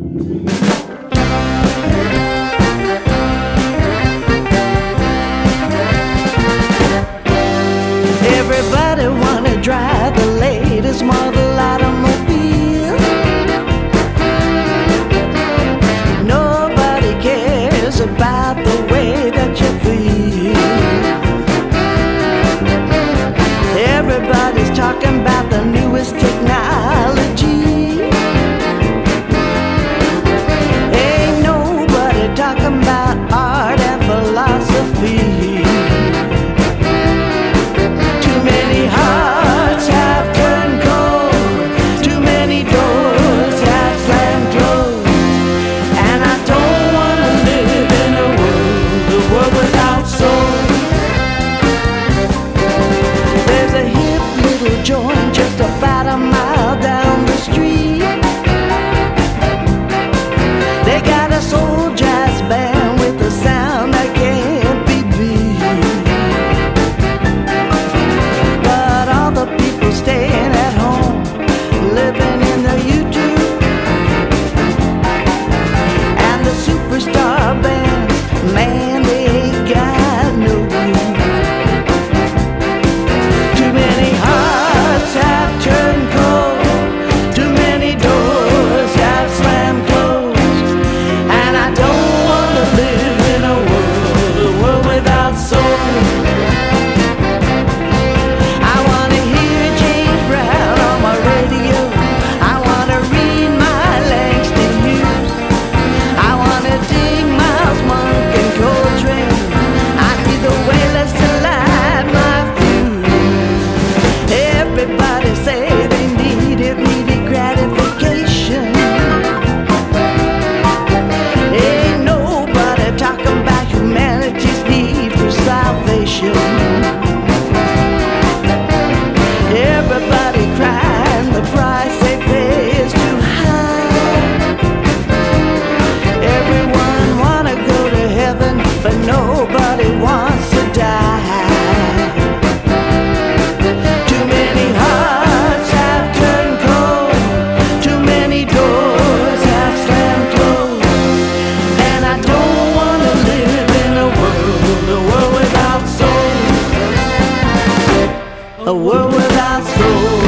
you. joint just about a mile but nobody wants to die. Too many hearts have turned cold, too many doors have slammed closed, and I don't want to live in a world, a world without soul, a world without soul.